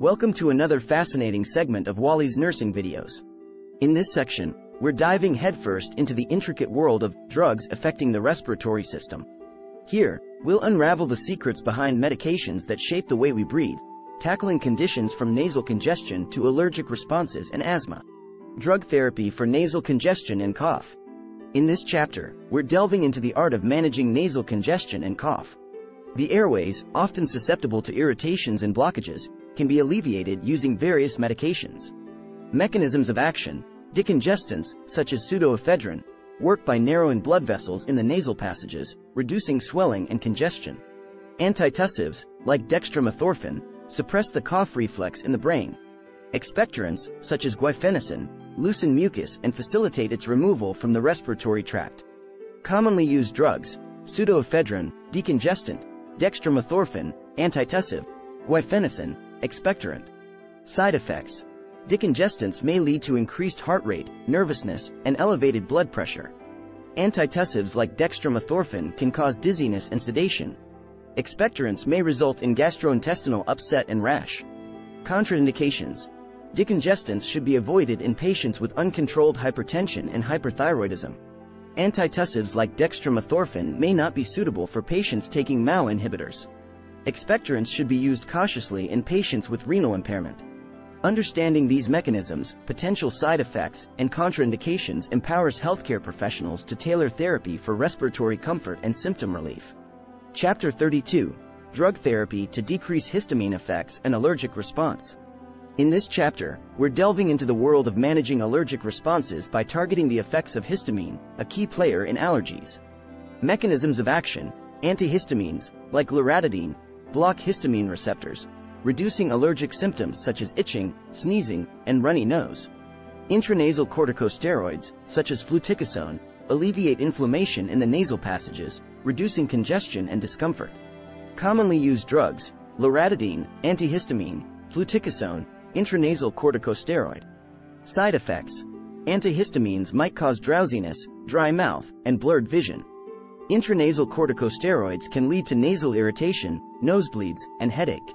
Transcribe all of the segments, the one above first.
Welcome to another fascinating segment of Wally's nursing videos. In this section, we're diving headfirst into the intricate world of drugs affecting the respiratory system. Here, we'll unravel the secrets behind medications that shape the way we breathe, tackling conditions from nasal congestion to allergic responses and asthma. Drug therapy for nasal congestion and cough. In this chapter, we're delving into the art of managing nasal congestion and cough. The airways, often susceptible to irritations and blockages, can be alleviated using various medications. Mechanisms of action, decongestants, such as pseudoephedrine, work by narrowing blood vessels in the nasal passages, reducing swelling and congestion. Antitussives, like dextromethorphan, suppress the cough reflex in the brain. Expectorants, such as guaifenesin, loosen mucus and facilitate its removal from the respiratory tract. Commonly used drugs, pseudoephedrine, decongestant, dextromethorphan, antitussive, guaifenesin, expectorant. Side effects. Decongestants may lead to increased heart rate, nervousness, and elevated blood pressure. Antitussives like dextromethorphan can cause dizziness and sedation. Expectorants may result in gastrointestinal upset and rash. Contraindications. Decongestants should be avoided in patients with uncontrolled hypertension and hyperthyroidism. Antitussives like dextromethorphan may not be suitable for patients taking MAO inhibitors. Expectorants should be used cautiously in patients with renal impairment. Understanding these mechanisms, potential side effects, and contraindications empowers healthcare professionals to tailor therapy for respiratory comfort and symptom relief. Chapter 32 Drug Therapy to Decrease Histamine Effects and Allergic Response. In this chapter, we're delving into the world of managing allergic responses by targeting the effects of histamine, a key player in allergies. Mechanisms of action Antihistamines, like loratadine, block histamine receptors, reducing allergic symptoms such as itching, sneezing, and runny nose. Intranasal corticosteroids, such as fluticasone, alleviate inflammation in the nasal passages, reducing congestion and discomfort. Commonly used drugs, loratadine, antihistamine, fluticasone, intranasal corticosteroid. Side effects. Antihistamines might cause drowsiness, dry mouth, and blurred vision. Intranasal corticosteroids can lead to nasal irritation, nosebleeds, and headache.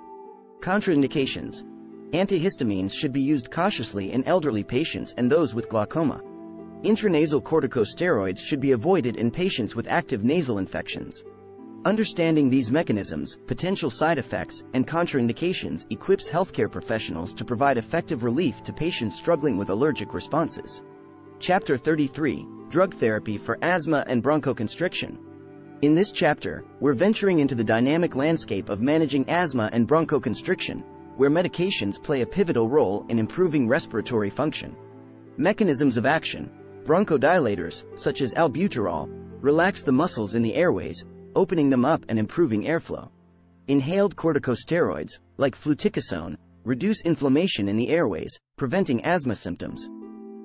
Contraindications. Antihistamines should be used cautiously in elderly patients and those with glaucoma. Intranasal corticosteroids should be avoided in patients with active nasal infections. Understanding these mechanisms, potential side effects, and contraindications equips healthcare professionals to provide effective relief to patients struggling with allergic responses. Chapter 33 Drug Therapy for Asthma and Bronchoconstriction. In this chapter, we're venturing into the dynamic landscape of managing asthma and bronchoconstriction, where medications play a pivotal role in improving respiratory function. Mechanisms of action bronchodilators, such as albuterol, relax the muscles in the airways, opening them up and improving airflow. Inhaled corticosteroids, like fluticasone, reduce inflammation in the airways, preventing asthma symptoms.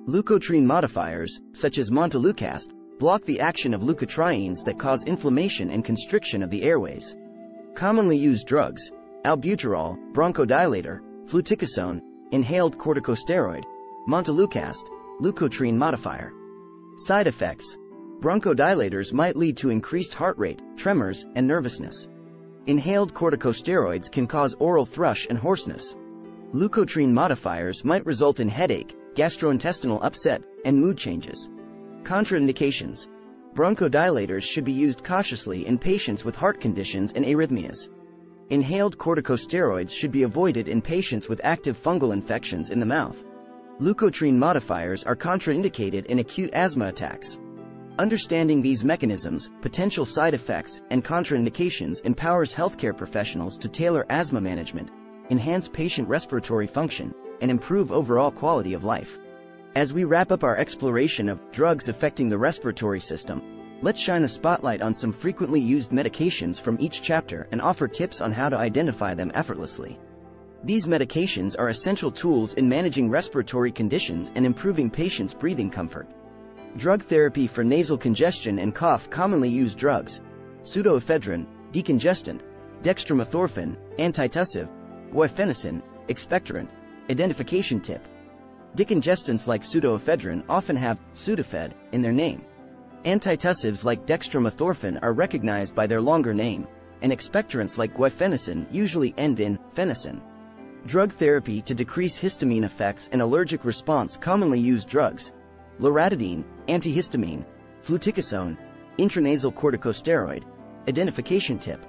Leukotriene modifiers, such as montelukast, block the action of leukotrienes that cause inflammation and constriction of the airways. Commonly used drugs, albuterol, bronchodilator, fluticasone, inhaled corticosteroid, montelukast, leukotriene modifier. Side effects, Bronchodilators might lead to increased heart rate, tremors, and nervousness. Inhaled corticosteroids can cause oral thrush and hoarseness. Leukotriene modifiers might result in headache, gastrointestinal upset, and mood changes. Contraindications. Bronchodilators should be used cautiously in patients with heart conditions and arrhythmias. Inhaled corticosteroids should be avoided in patients with active fungal infections in the mouth. Leukotriene modifiers are contraindicated in acute asthma attacks. Understanding these mechanisms, potential side effects, and contraindications empowers healthcare professionals to tailor asthma management, enhance patient respiratory function, and improve overall quality of life. As we wrap up our exploration of drugs affecting the respiratory system, let's shine a spotlight on some frequently used medications from each chapter and offer tips on how to identify them effortlessly. These medications are essential tools in managing respiratory conditions and improving patients' breathing comfort. Drug therapy for nasal congestion and cough commonly used drugs. Pseudoephedrine, decongestant, dextromethorphan, antitussive, guaifenesin, expectorant. Identification tip. Decongestants like pseudoephedrine often have Sudafed in their name. Antitussives like dextromethorphan are recognized by their longer name, and expectorants like guaifenesin usually end in phenesin. Drug therapy to decrease histamine effects and allergic response commonly used drugs. Loratadine, antihistamine, fluticasone, intranasal corticosteroid. Identification tip.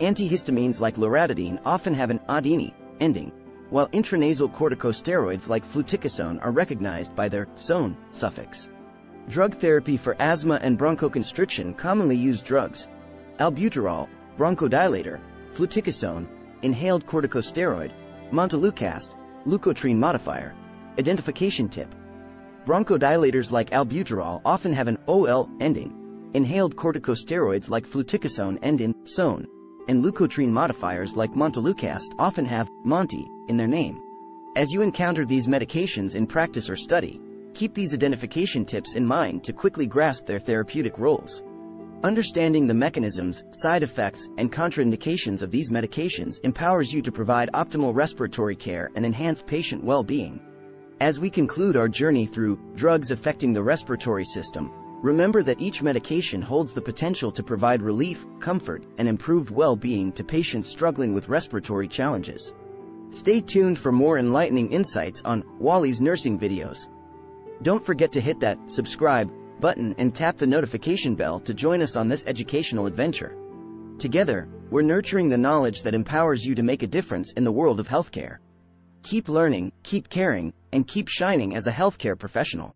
Antihistamines like loratadine often have an adine ending, while intranasal corticosteroids like fluticasone are recognized by their sone suffix. Drug therapy for asthma and bronchoconstriction commonly used drugs. Albuterol, bronchodilator, fluticasone, inhaled corticosteroid, montelukast, leukotriene modifier. Identification tip. Bronchodilators like albuterol often have an OL ending. Inhaled corticosteroids like fluticasone end in sone, and leukotriene modifiers like montelukast often have monty in their name. As you encounter these medications in practice or study, keep these identification tips in mind to quickly grasp their therapeutic roles. Understanding the mechanisms, side effects, and contraindications of these medications empowers you to provide optimal respiratory care and enhance patient well-being. As we conclude our journey through drugs affecting the respiratory system, remember that each medication holds the potential to provide relief, comfort, and improved well-being to patients struggling with respiratory challenges. Stay tuned for more enlightening insights on Wally's nursing videos. Don't forget to hit that subscribe button and tap the notification bell to join us on this educational adventure. Together, we're nurturing the knowledge that empowers you to make a difference in the world of healthcare. Keep learning, keep caring, and keep shining as a healthcare professional.